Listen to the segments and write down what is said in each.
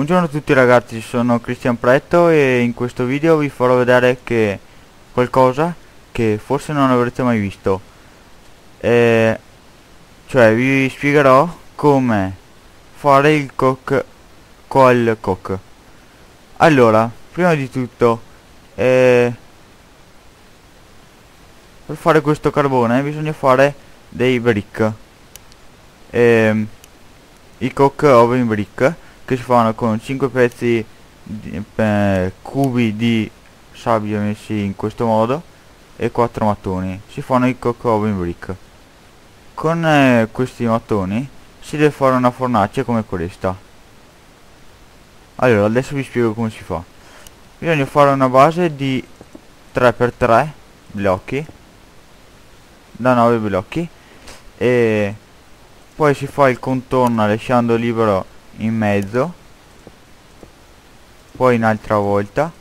Buongiorno a tutti ragazzi, sono Cristian Pretto e in questo video vi farò vedere che qualcosa che forse non avrete mai visto. Eh, cioè vi spiegherò come fare il cook col cook. Allora, prima di tutto, eh, per fare questo carbone bisogna fare dei brick. Eh, I cook oven brick che si fanno con 5 pezzi di, eh, cubi di sabbia messi in questo modo e 4 mattoni. Si fanno i oven brick. Con eh, questi mattoni si deve fare una fornace come questa. Allora adesso vi spiego come si fa. Bisogna fare una base di 3x3 blocchi da 9 blocchi e poi si fa il contorno lasciando libero in mezzo poi un'altra volta.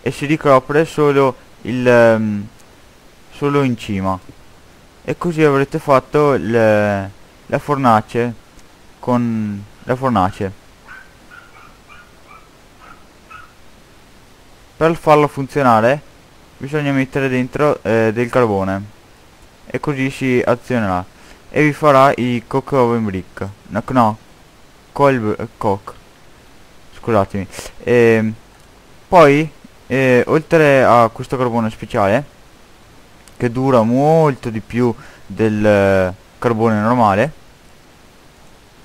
E si ricopre solo il um, solo in cima. E così avrete fatto le, la fornace con la fornace. Per farlo funzionare bisogna mettere dentro eh, del carbone. E così si azionerà e vi farà i cock oven brick. No, no. Col cock scusatemi. E, ehm, poi eh, oltre a questo carbone speciale che dura molto di più del eh, carbone normale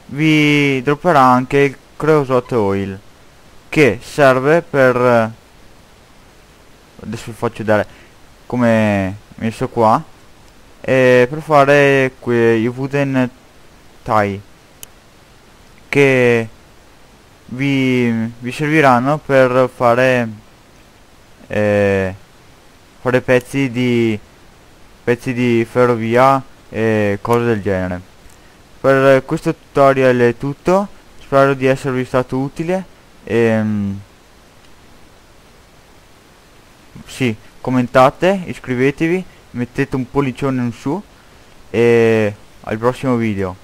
vi dropperà anche il creosote oil che serve per eh, adesso vi faccio vedere come messo qua eh, per fare quei wooden tie che vi, vi serviranno per fare eh, fare pezzi di pezzi di ferrovia e cose del genere. Per questo tutorial è tutto spero di esservi stato utile e um, sì commentate iscrivetevi mettete un pollicione in su e al prossimo video